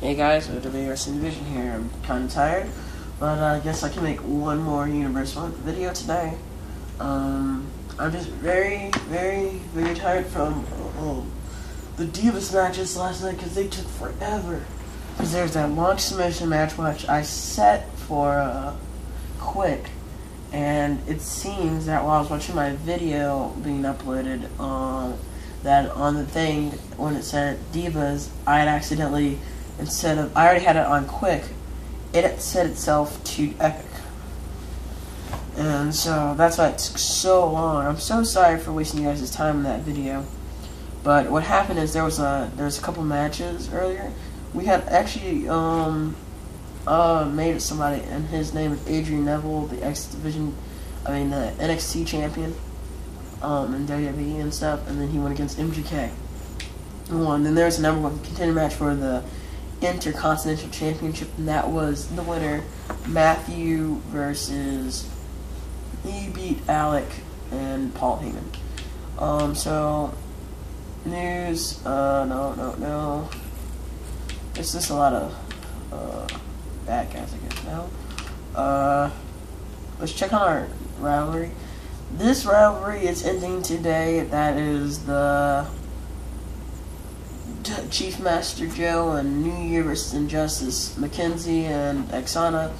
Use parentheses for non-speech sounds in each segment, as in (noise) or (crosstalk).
Hey guys, Wrestling Division here. I'm kind of tired, but uh, I guess I can make one more Universe 1 video today. Um, I'm just very, very, very tired from uh, the Divas matches last night because they took forever. Because there's that long submission match which I set for uh, quick, and it seems that while I was watching my video being uploaded, uh, that on the thing when it said Divas, I had accidentally instead of I already had it on quick, it set itself to epic. And so that's why it took so long. I'm so sorry for wasting you guys' time in that video. But what happened is there was a there's a couple matches earlier. We had actually um uh made it somebody and his name is Adrian Neville, the X Division I mean the NXT champion um in WWE and stuff, and then he went against MGK. And won. Then was a number one contender match for the Intercontinental Championship, and that was the winner, Matthew versus he beat Alec and Paul Heyman. Um, so news, uh, no, no, no. It's just a lot of uh, bad guys, I guess. Now, uh, let's check on our rivalry. This rivalry is ending today. That is the Chief Master Joe and New Year versus Injustice. Mackenzie and Aksana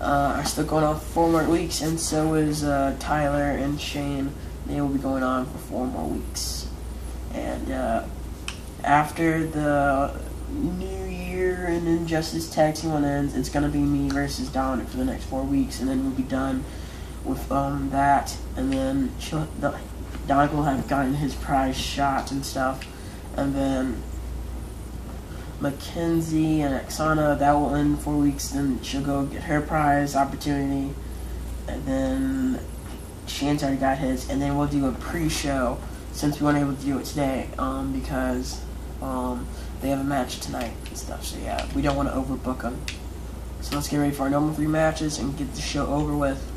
uh, are still going on for four more weeks, and so is uh, Tyler and Shane. They will be going on for four more weeks. And uh, after the New Year and Injustice tag team one ends, it's going to be me versus Dominic for the next four weeks, and then we'll be done with um, that. And then Dominic will have gotten his prize shot and stuff and then Mackenzie and Aksana, that will end four weeks. Then she'll go get her prize opportunity, and then Shane's already got his. And then we'll do a pre-show since we weren't able to do it today um, because um, they have a match tonight and stuff. So yeah, we don't want to overbook them. So let's get ready for our normal three matches and get the show over with.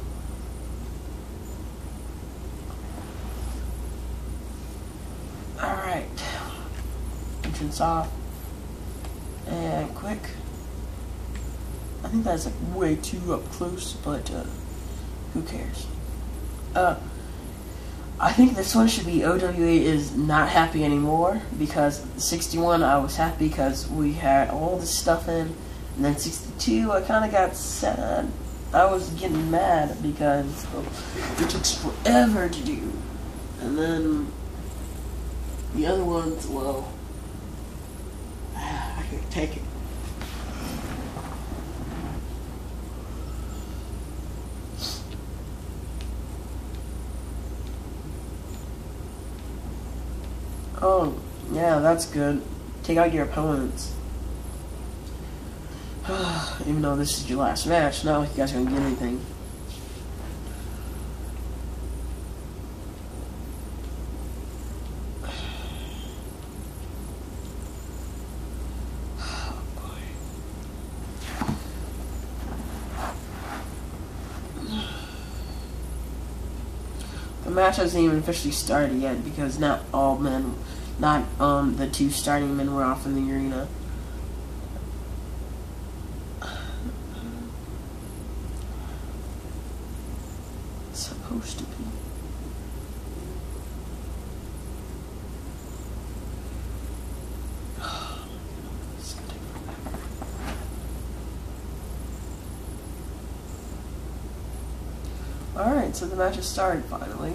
Entrance off. And quick. I think that's like way too up close, but uh, who cares? Uh, I think this one should be OWA is not happy anymore because 61 I was happy because we had all this stuff in, and then 62 I kind of got sad. I was getting mad because it took forever to do, and then the other ones, well, take it. Oh, yeah, that's good. Take out your opponents. (sighs) Even though this is your last match, now you guys are gonna get anything. Match hasn't even officially started yet because not all men, not um, the two starting men were off in the arena. It's supposed to be. Alright, so the match has started finally.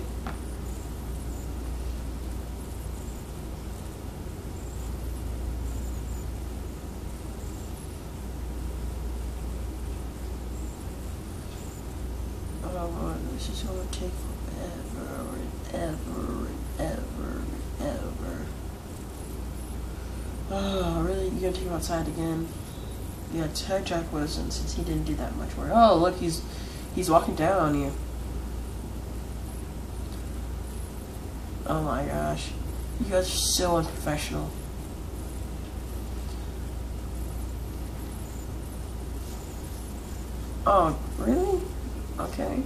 Oh, this is gonna take forever and ever and ever and ever. Oh, really? You gonna take him outside again? Yeah, tag Jack Wilson since he didn't do that much work. Oh, look, he's he's walking down on you. Oh my gosh. You guys are so unprofessional. Oh, really? Okay.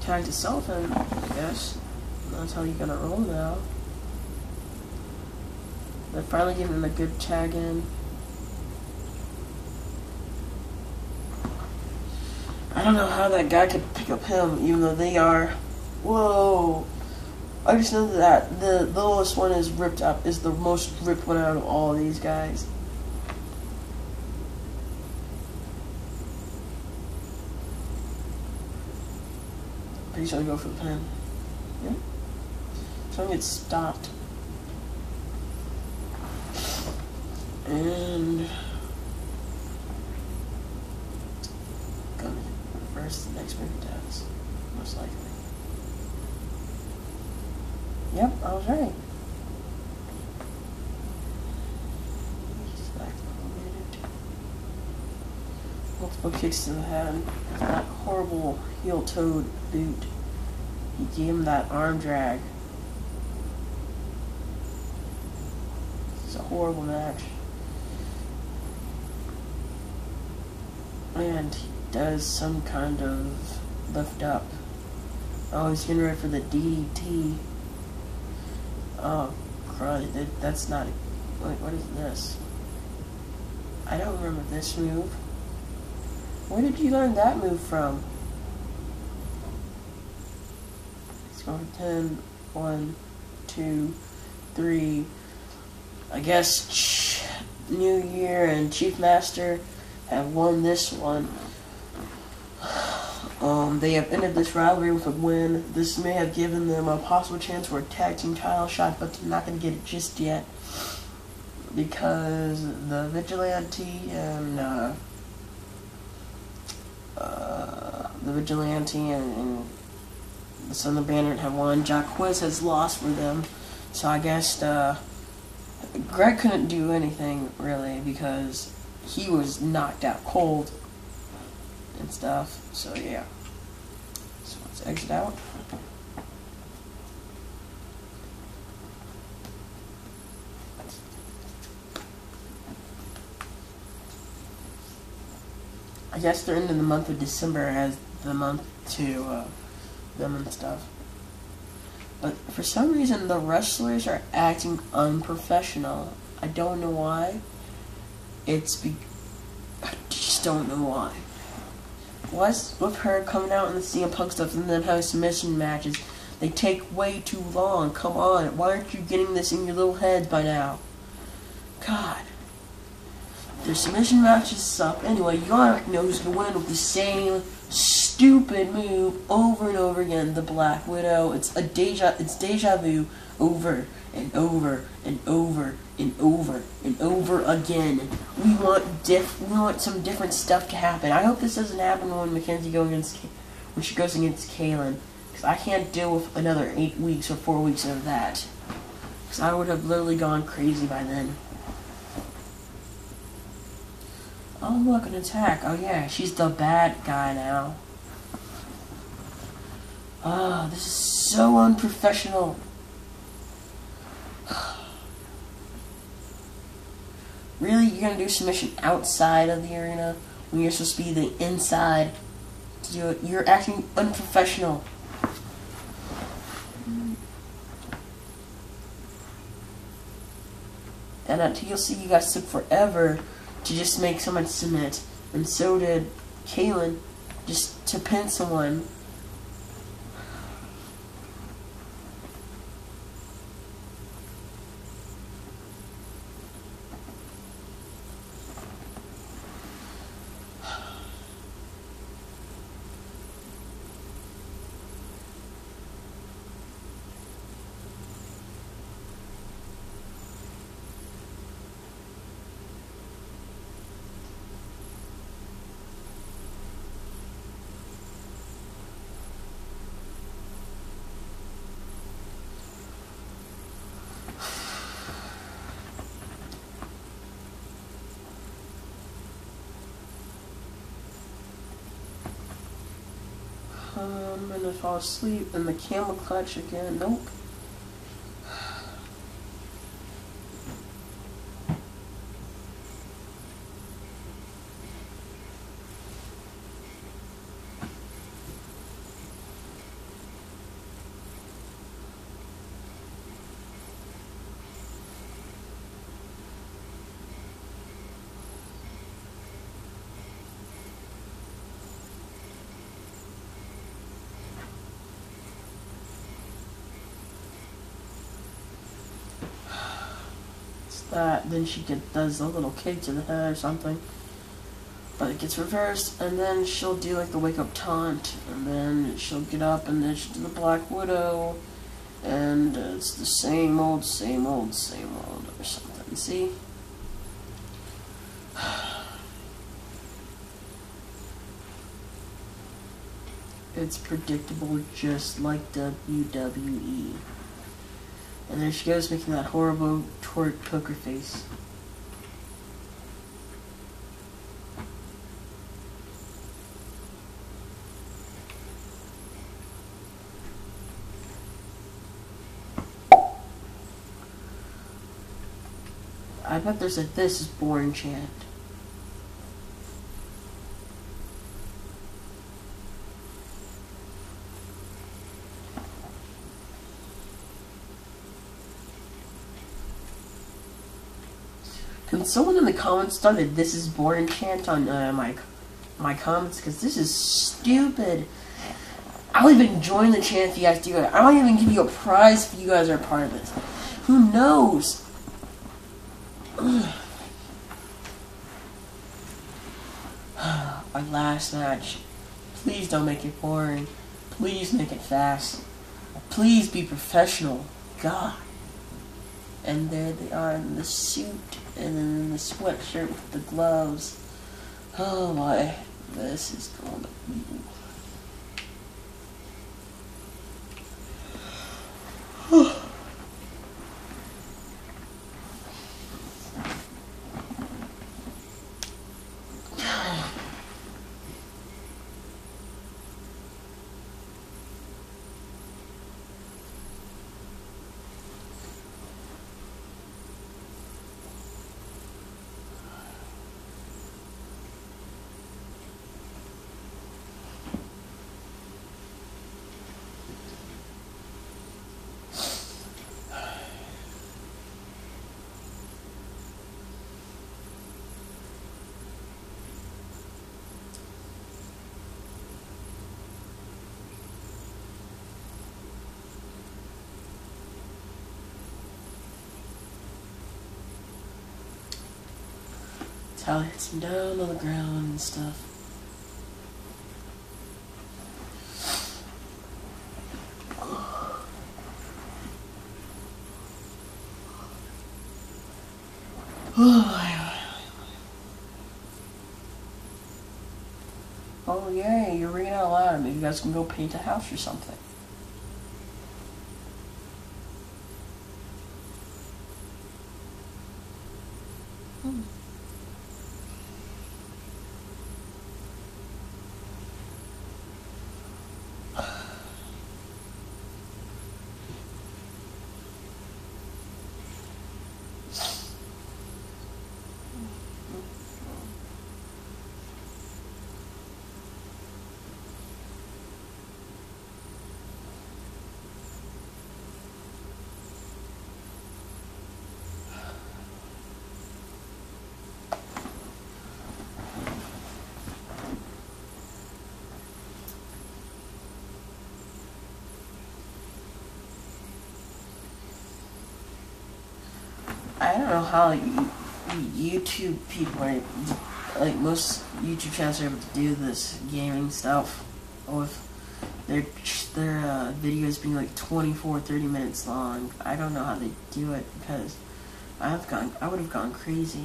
Tag to Sullivan, I guess. That's how you're gonna roll now. They're finally getting a good tag in. I don't know how that guy could pick up him, even though they are. Whoa! I just know that the, the lowest one is ripped up, is the most ripped one out of all these guys. Pretty sure I go for the pin. Yeah. So I'm get stopped. And gonna reverse the next move does, most likely. Yep, I was right. Multiple kicks to the head. That horrible heel toed boot. He gave him that arm drag. It's a horrible match. And does some kind of lift up. Oh, he's getting ready for the DDT. Oh, crud. That, that's not. Wait, what is this? I don't remember this move. Where did you learn that move from? Let's go for 10. 1, 2, 3. I guess New Year and Chief Master have won this one. Um, they have ended this rivalry with a win. This may have given them a possible chance for a tag team title shot, but they're not going to get it just yet. Because the Vigilante and, uh, uh, the Vigilante and, and the Son of Bandit have won. Jacquez has lost for them. So I guess, uh, Greg couldn't do anything, really, because he was knocked out cold and stuff. So yeah. So let's exit out. I guess they're into the month of December as the month to uh, them and stuff. But for some reason, the wrestlers are acting unprofessional. I don't know why. It's be- I just don't know why. What's with her coming out in the CM Punk stuff and then having submission matches? They take way too long. Come on, why aren't you getting this in your little head by now? God. Their submission matches suck. Anyway, you already know who's gonna win with the same stupid move over and over again. The Black Widow. It's a deja. It's deja vu over and over and over and over and over again. We want diff. We want some different stuff to happen. I hope this doesn't happen when Mackenzie goes against when she goes against Kaylin, because I can't deal with another eight weeks or four weeks of that. Because I would have literally gone crazy by then. Oh look, an attack. Oh yeah, she's the bad guy now. Oh, this is so unprofessional. (sighs) Really? You're gonna do submission outside of the arena when you're supposed to be the inside to do it? You're acting unprofessional. And until you'll see you guys took forever to just make someone submit. And so did Kaylin just to pin someone I'm gonna fall asleep and the camel clutch again. Nope. That, then she get, does a little kick to the head or something. But it gets reversed, and then she'll do like the wake up taunt, and then she'll get up, and then she'll do the Black Widow, and it's the same old, same old, same old, or something. See? (sighs) It's predictable just like WWE. And there she goes making that horrible twerk poker face. I bet there's a this is boring chant. Someone in the comments started "This is boring" chant on uh, my my comments? Because this is stupid. I'll even join the chant if you guys do it. I might even give you a prize if you guys are a part of it. Who knows? (sighs) Our last match. Please don't make it boring. Please make it fast. Please be professional. God. And there they are in the suit and then the sweatshirt with the gloves. Oh my, this is going to be. Tally hits him down on the ground and stuff. (sighs) Oh yeah, you're ringing out loud. Maybe you guys can go paint a house or something. I don't know how YouTube people are, like most YouTube channels are able to do this gaming stuff with their their uh, videos being like 24, 30 minutes long. I don't know how they do it because I've gone, I would have gone crazy.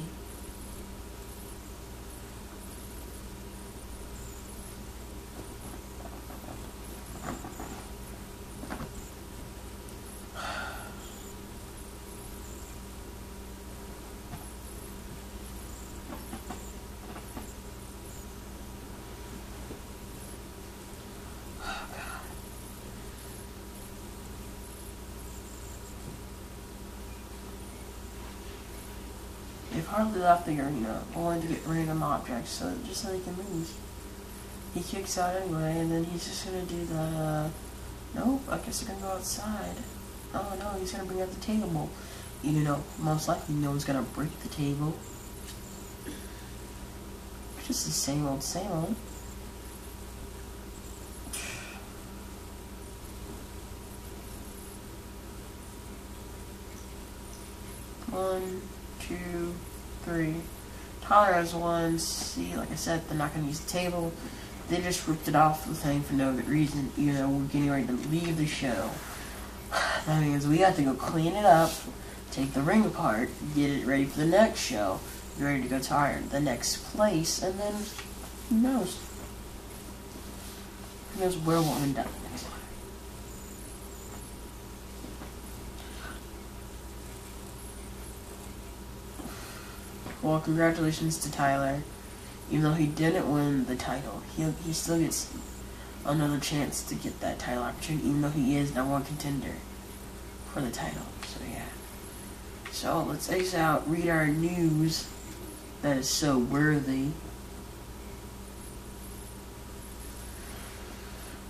They've hardly left the arena, only to get random objects, so just so they can lose. He kicks out anyway, and then he's just gonna do the, uh, nope, I guess they're gonna go outside. Oh no, he's gonna bring out the table. Even though, most likely, no one's gonna break the table. Just the same old, same old. One. two, three. Has one. See, like I said, they're not going to use the table. They just ripped it off the thing for no good reason, even though we're getting ready to leave the show. (sighs) That means we have to go clean it up, take the ring apart, get it ready for the next show, get ready to go to the next place, and then who knows? Who knows where we'll end up next time. Well, congratulations to Tyler. Even though he didn't win the title, he he still gets another chance to get that title opportunity, even though he is number one contender for the title. So yeah. So let's exit out, read our news that is so worthy.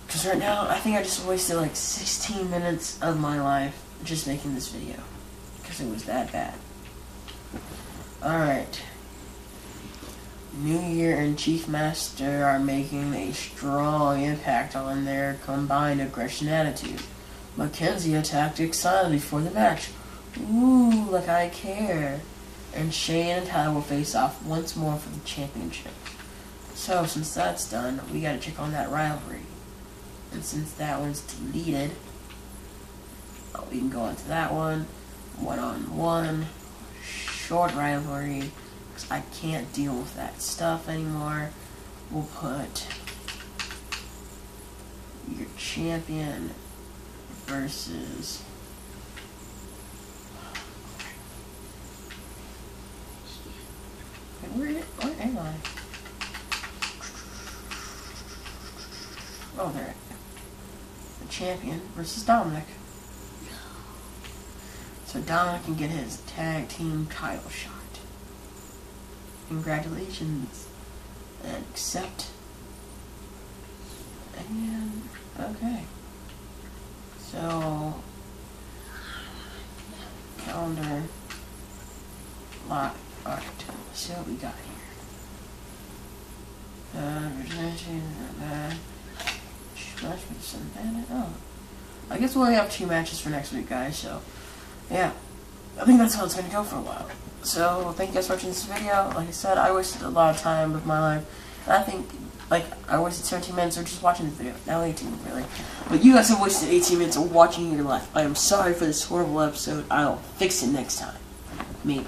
Because right now, I think I just wasted like 16 minutes of my life just making this video. Because it was that bad. Alright. New Year and Chief Master are making a strong impact on their combined aggression attitude. Mackenzie attacked excitedly for the match. Ooh, like I care. And Shane and Tyler will face off once more for the championship. So, since that's done, we gotta check on that rivalry. And since that one's deleted, uh, we can go on to that one. One on one. Short rivalry. Because I can't deal with that stuff anymore. We'll put your champion versus where? Oh, there. The champion versus Dominic. So Dominic can get his tag team title shot. Congratulations. And accept. And, okay. So, calendar, lot, alright, let's see what we got here. Uh, presentation, uh, oh. I guess we'll only have two matches for next week, guys, so, yeah. I think that's how it's gonna go for a while. So, thank you guys for watching this video. Like I said, I wasted a lot of time with my life. And I think like, I wasted 17 minutes of just watching this video. Now 18, really. But you guys have wasted 18 minutes of watching your life. I am sorry for this horrible episode. I'll fix it next time. Maybe.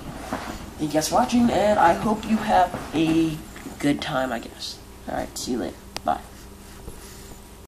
Thank you guys for watching, and I hope you have a good time, I guess. Alright, see you later.